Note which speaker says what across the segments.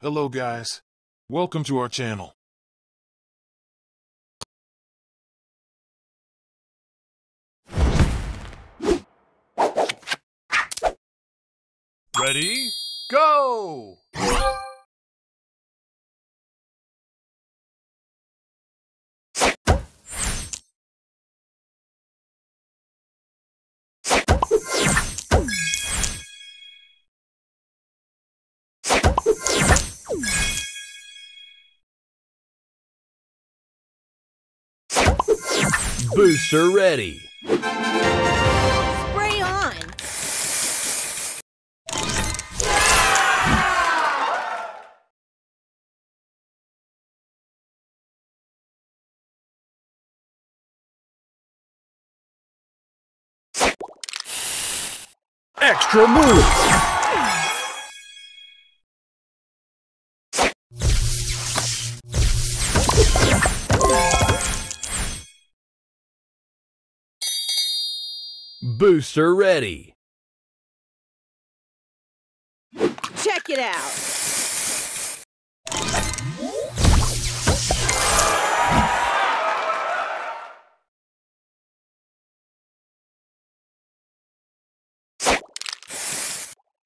Speaker 1: Hello guys. Welcome to our channel.
Speaker 2: Ready? Go!
Speaker 3: Booster ready.
Speaker 4: Spray on!
Speaker 3: Extra move. Booster ready.
Speaker 4: Check it out!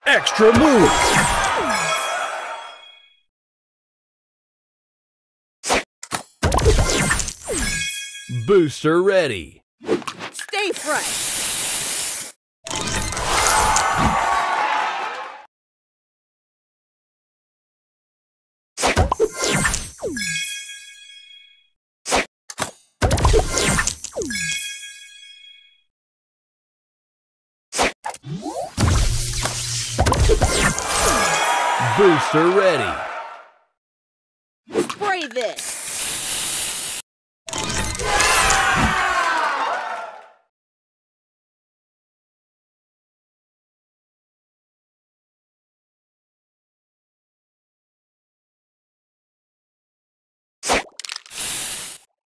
Speaker 3: Extra move. Booster ready.
Speaker 4: Stay fresh!
Speaker 3: Booster ready.
Speaker 4: Spray this!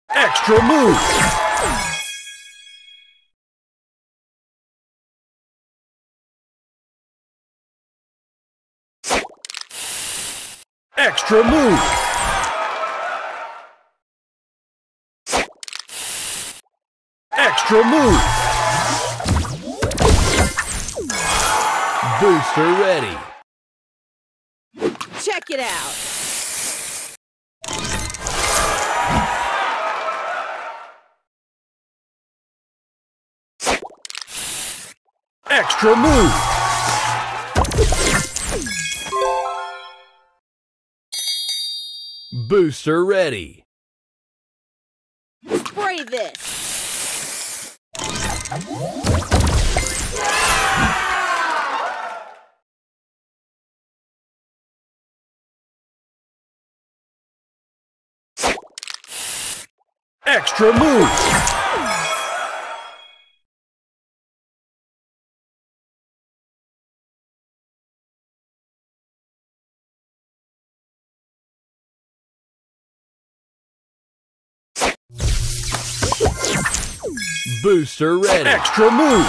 Speaker 3: Extra move. Extra move. Extra move. Booster ready.
Speaker 4: Check it out!
Speaker 3: Extra move. Booster ready.
Speaker 4: Spray this!
Speaker 3: Extra move. Booster ready. Extra move.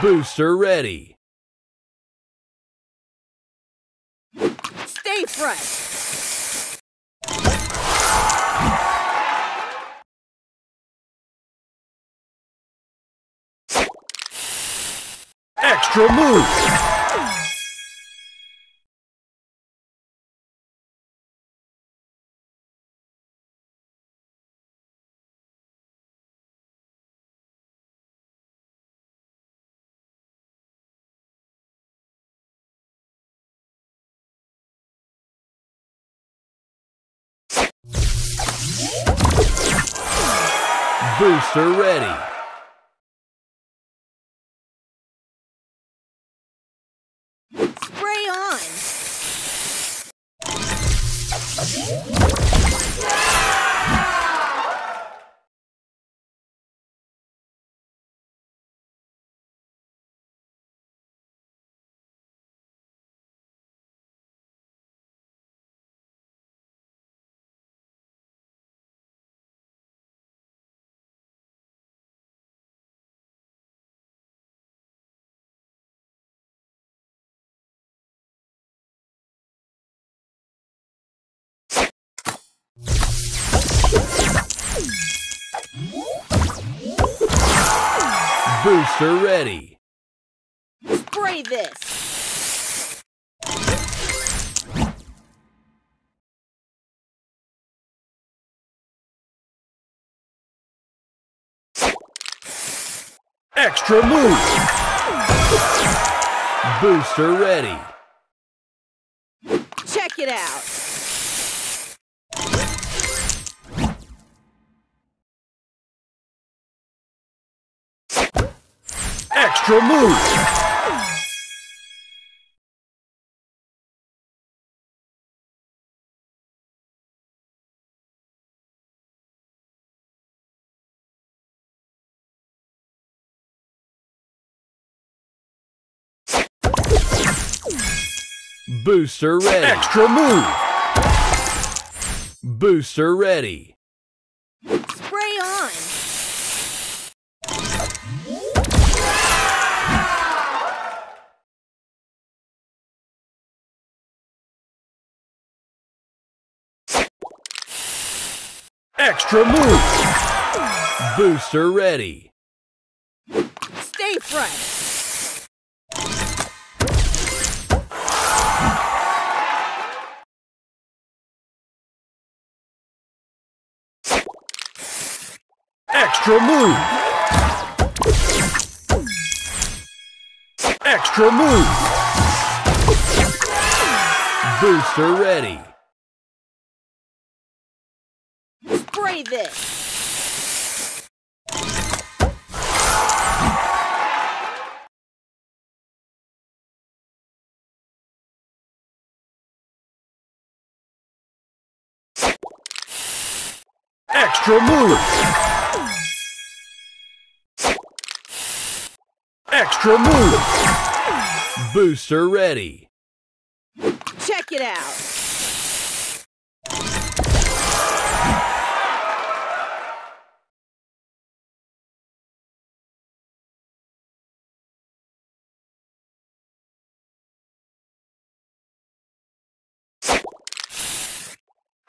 Speaker 3: Booster ready.
Speaker 4: Stay fresh!
Speaker 3: Extra move. Booster ready.
Speaker 4: Spray on!
Speaker 3: Booster ready.
Speaker 4: Spray this.
Speaker 3: Extra move. Booster ready.
Speaker 4: Check it out.
Speaker 3: Extra move. Booster ready. Extra move. Booster ready.
Speaker 4: Spray on.
Speaker 3: Extra move. Booster ready.
Speaker 4: Stay fresh.
Speaker 3: Extra move. Extra move. Booster ready.
Speaker 4: Spray this.
Speaker 3: Extra move. Extra move. Booster ready.
Speaker 4: Check it out.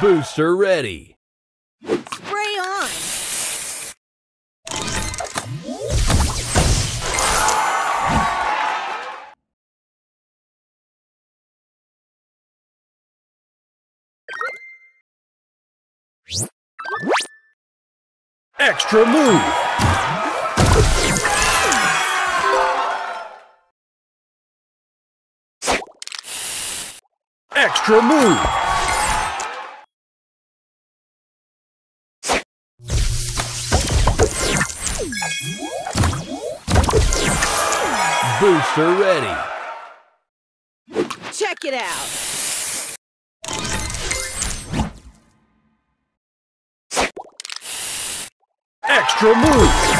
Speaker 3: Booster ready.
Speaker 4: Spray on.
Speaker 3: Extra move. Extra move. Booster ready.
Speaker 4: Check it out.
Speaker 3: Extra move.